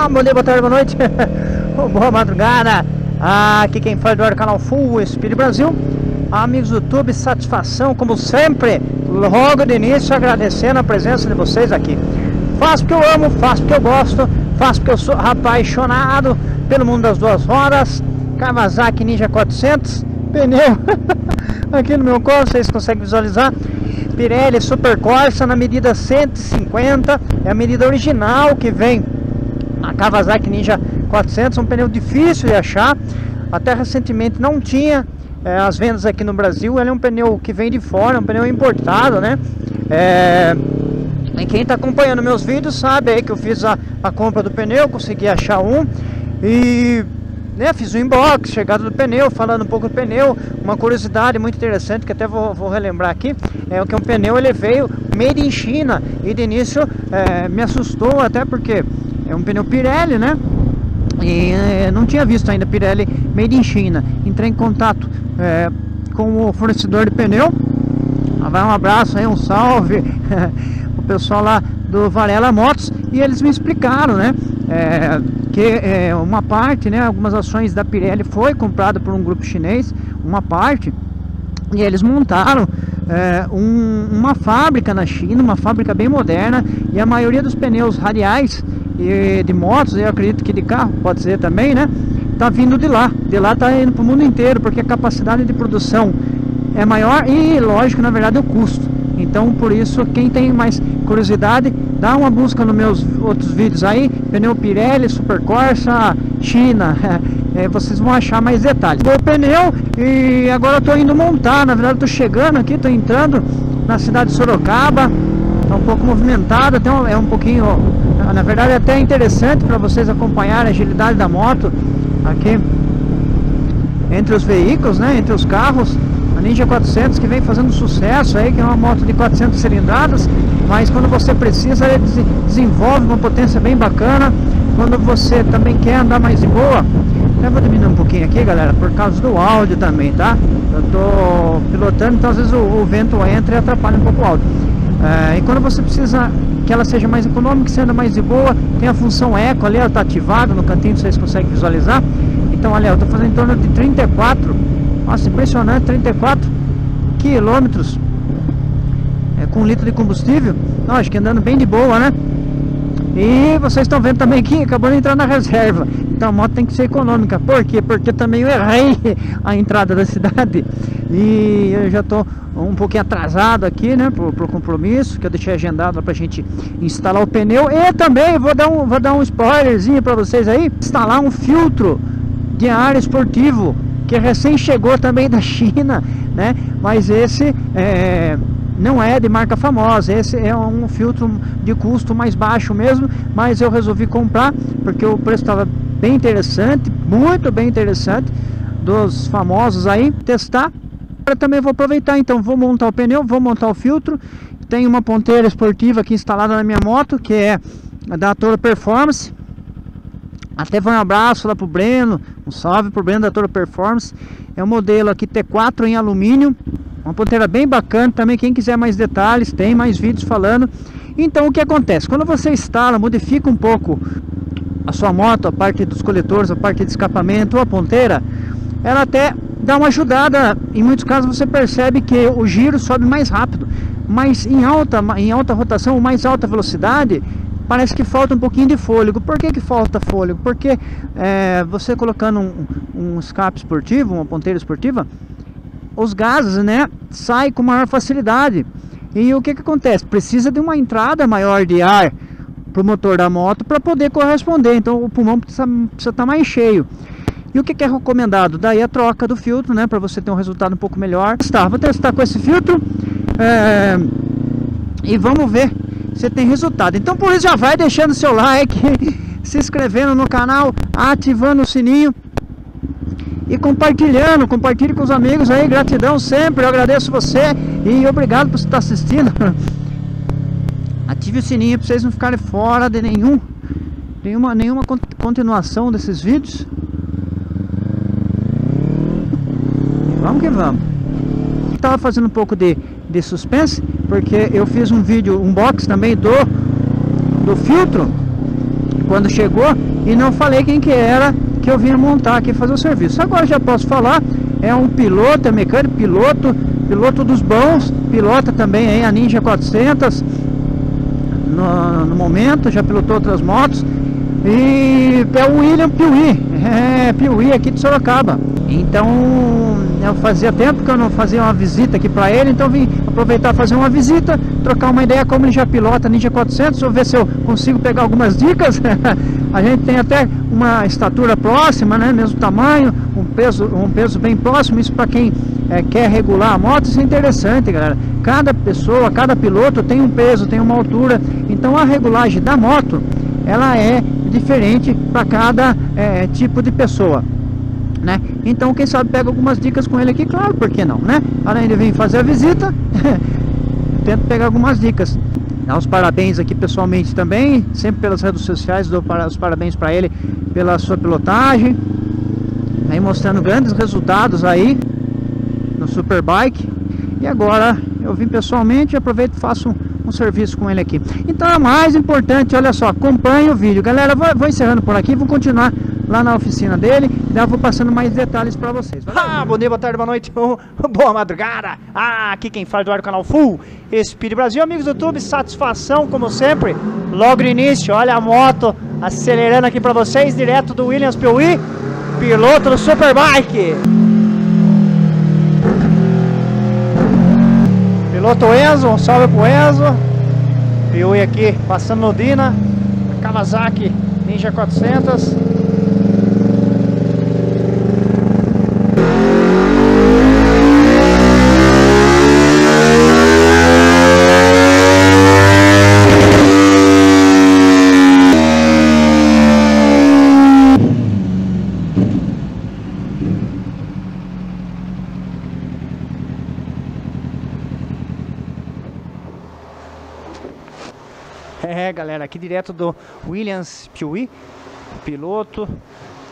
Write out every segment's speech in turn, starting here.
Ah, bom dia, boa tarde, boa noite. boa madrugada. Ah, aqui quem fala é do canal Full Speed Brasil. Amigos do YouTube, satisfação, como sempre, logo de início, agradecendo a presença de vocês aqui. Faço porque eu amo, faço porque eu gosto, faço porque eu sou apaixonado pelo mundo das duas horas. Kawasaki Ninja 400, pneu aqui no meu colo, vocês conseguem visualizar. Pirelli Super Corsa na medida 150, é a medida original que vem a Kawasaki Ninja 400, um pneu difícil de achar, até recentemente não tinha é, as vendas aqui no Brasil, ele é um pneu que vem de fora, um pneu importado, né? É, e quem está acompanhando meus vídeos sabe aí que eu fiz a, a compra do pneu, consegui achar um. E né, fiz o um inbox, chegada do pneu, falando um pouco do pneu, uma curiosidade muito interessante que até vou, vou relembrar aqui, é que um pneu ele veio made in China. E de início é, me assustou até porque é um pneu Pirelli, né? E é, não tinha visto ainda Pirelli made in China. Entrei em contato é, com o fornecedor de pneu. Vai um abraço aí, um salve o pessoal lá do Varela Motos e eles me explicaram, né? É, que é, uma parte, né, algumas ações da Pirelli foi comprada por um grupo chinês, uma parte, e eles montaram é, um, uma fábrica na China, uma fábrica bem moderna, e a maioria dos pneus radiais e de motos, eu acredito que de carro pode ser também, né? Tá vindo de lá, de lá tá indo para o mundo inteiro, porque a capacidade de produção é maior e, lógico, na verdade, o custo. Então, por isso, quem tem mais curiosidade, dá uma busca nos meus outros vídeos aí, pneu Pirelli, Super Corsa, China, é, vocês vão achar mais detalhes. O pneu e agora eu tô indo montar, na verdade, eu tô chegando aqui, tô entrando na cidade de Sorocaba, tá um pouco movimentado, então é um pouquinho, na verdade, é até interessante para vocês acompanharem a agilidade da moto aqui entre os veículos, né, entre os carros a Ninja 400 que vem fazendo sucesso aí, que é uma moto de 400 cilindradas, mas quando você precisa ele desenvolve uma potência bem bacana, quando você também quer andar mais de boa, eu vou diminuir um pouquinho aqui galera, por causa do áudio também, tá? Eu tô pilotando, então às vezes o, o vento entra e atrapalha um pouco o áudio. É, e quando você precisa que ela seja mais econômica, que anda mais de boa, tem a função eco ali, ela está ativada no cantinho, vocês conseguem visualizar. Então, olha, eu estou fazendo em torno de 34 nossa, impressionante, 34 quilômetros é, com um litro de combustível. Não, acho que andando bem de boa, né? E vocês estão vendo também que acabou de entrar na reserva. Então a moto tem que ser econômica. Por quê? Porque também eu errei a entrada da cidade. E eu já estou um pouquinho atrasado aqui, né? Pro, pro compromisso que eu deixei agendado para a gente instalar o pneu. E também vou dar um, vou dar um spoilerzinho para vocês aí. Instalar um filtro de ar esportivo que recém chegou também da China, né? Mas esse é, não é de marca famosa, esse é um filtro de custo mais baixo mesmo, mas eu resolvi comprar porque o preço estava bem interessante, muito bem interessante, dos famosos aí, testar. Eu também vou aproveitar, então vou montar o pneu, vou montar o filtro, tem uma ponteira esportiva aqui instalada na minha moto, que é da Toro Performance, até vai um abraço lá pro Breno, um salve pro Breno da Toro Performance. É um modelo aqui T4 em alumínio, uma ponteira bem bacana também. Quem quiser mais detalhes, tem mais vídeos falando. Então o que acontece? Quando você instala, modifica um pouco a sua moto, a parte dos coletores, a parte de escapamento a ponteira, ela até dá uma ajudada. Em muitos casos você percebe que o giro sobe mais rápido, mas em alta, em alta rotação, mais alta velocidade, parece que falta um pouquinho de fôlego. Por que, que falta fôlego? Porque é, você colocando um, um escape esportivo, uma ponteira esportiva, os gases né, saem com maior facilidade. E o que, que acontece? Precisa de uma entrada maior de ar para o motor da moto para poder corresponder. Então o pulmão precisa, precisa estar tá mais cheio. E o que, é recomendado? Daí a troca do filtro, né? Para você ter um resultado um pouco melhor. Tá, vou testar com esse filtro. É, e vamos ver você tem resultado. Então por isso já vai deixando seu like, se inscrevendo no canal, ativando o sininho e compartilhando, compartilhe com os amigos aí, gratidão sempre, eu agradeço você e obrigado por estar assistindo. Ative o sininho para vocês não ficarem fora de nenhum nenhuma, nenhuma continuação desses vídeos. E vamos que vamos. Estava fazendo um pouco de de suspense, porque eu fiz um vídeo, um box também do, do filtro, quando chegou e não falei quem que era que eu vinha montar aqui fazer o serviço. Agora já posso falar, é um piloto, é mecânico, piloto, piloto dos bons, pilota também aí a Ninja 400 no, no momento, já pilotou outras motos e é o William Piuí, é Piuí aqui de Sorocaba. Então eu fazia tempo que eu não fazia uma visita aqui para ele, então vim aproveitar fazer uma visita, trocar uma ideia como ele já pilota Ninja 400, vou ver se eu consigo pegar algumas dicas. a gente tem até uma estatura próxima, né, mesmo tamanho, um peso, um peso bem próximo, isso para quem é, quer regular a moto, isso é interessante, galera. Cada pessoa, cada piloto tem um peso, tem uma altura, então a regulagem da moto, ela é diferente para cada é, tipo de pessoa né? Então, quem sabe pega algumas dicas com ele aqui, claro, por que não, né? Além de vir fazer a visita, tento pegar algumas dicas. Dá os parabéns aqui pessoalmente também, sempre pelas redes sociais, dou os parabéns para ele pela sua pilotagem. Vem mostrando grandes resultados aí no Superbike. E agora eu vim pessoalmente, aproveito e faço um, um, serviço com ele aqui. Então é mais importante, olha só, acompanhe o vídeo. Galera, vou, vou encerrando por aqui, vou continuar lá na oficina dele. Já vou passando mais detalhes para vocês. Valeu. Ah, bom dia, boa tarde, boa noite, boa madrugada. Ah, aqui quem fala ar do canal Full Speed Brasil. Amigos do YouTube, satisfação como sempre. Logo no início, olha a moto acelerando aqui para vocês, direto do Williams Piuí, piloto do Superbike. Piloto Enzo, um salve pro Enzo. Piuí aqui, passando no Dina, Kawasaki Ninja 400. É, galera, aqui direto do Williams Piuí, piloto,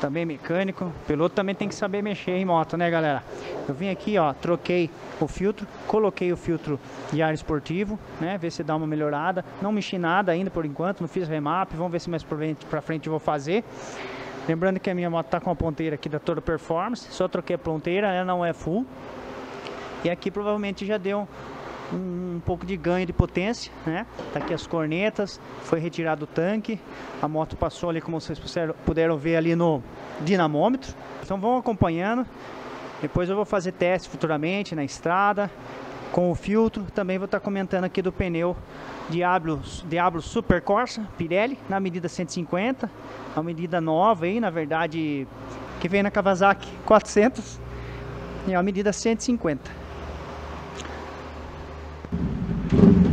também mecânico. Piloto também tem que saber mexer em moto, né, galera? Eu vim aqui, ó, troquei o filtro, coloquei o filtro de ar esportivo, né? Ver se dá uma melhorada. Não mexi nada ainda por enquanto, não fiz remap. Vamos ver se mais pra frente, eu vou fazer. Lembrando que a minha moto tá com a ponteira aqui da Toro Performance, só troquei a ponteira, ela não é full. E aqui provavelmente já deu um, um, pouco de ganho de potência, né? Tá aqui as cornetas, foi retirado o tanque, a moto passou ali como vocês puderam, ver ali no dinamômetro. Então vão acompanhando. Depois eu vou fazer teste futuramente na estrada com o filtro. Também vou estar tá comentando aqui do pneu Diablo, Diablo Super Corsa Pirelli na medida 150, a medida nova aí, na verdade, que vem na Kawasaki 400 e a medida 150. Thank you.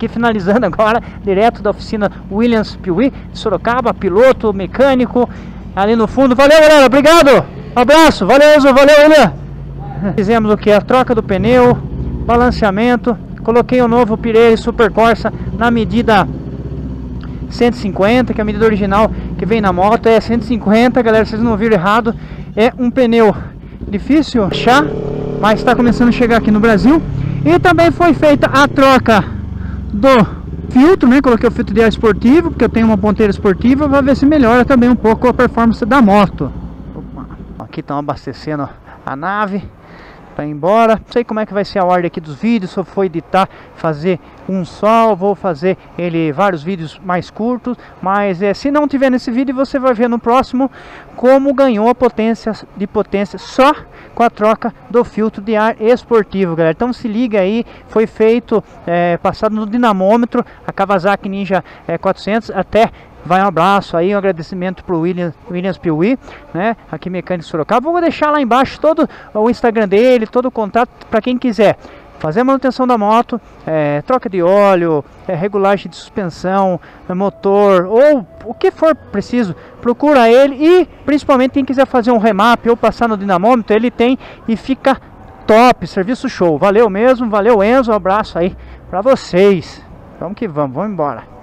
Aqui finalizando agora, direto da oficina Williams Piuí, Sorocaba, piloto, mecânico, ali no fundo. Valeu, galera, obrigado, abraço, valeu, valeu, William. Fizemos o que? A troca do pneu, balanceamento, coloquei o novo Pirelli Super Corsa na medida 150, que é a medida original que vem na moto é 150, galera, vocês não viram errado, é um pneu difícil achar, mas está começando a chegar aqui no Brasil. E também foi feita a troca do filtro, né? Coloquei o filtro de ar esportivo, porque eu tenho uma ponteira esportiva, vai ver se melhora também um pouco a performance da moto. Opa. Aqui estão abastecendo a nave para ir embora. Não sei como é que vai ser a ordem aqui dos vídeos, se eu for editar, fazer um só, vou fazer ele vários vídeos mais curtos, mas é, se não tiver nesse vídeo, você vai ver no próximo como ganhou a potência de potência só com a troca do filtro de ar esportivo, galera. Então se liga aí, foi feito é, passado no dinamômetro, a Kawasaki Ninja é, 400 até Vai um abraço aí, um agradecimento pro William, Williams Piuí, né? Aqui Mecânico Sorocaba. Vou deixar lá embaixo todo o Instagram dele, todo o contato para quem quiser fazer a manutenção da moto, é, troca de óleo, é, regulagem de suspensão, é, motor ou o que for preciso, procura ele e principalmente quem quiser fazer um remap ou passar no dinamômetro, ele tem e fica top, serviço show. Valeu mesmo, valeu Enzo, um abraço aí para vocês. Vamos que vamos, vamos embora.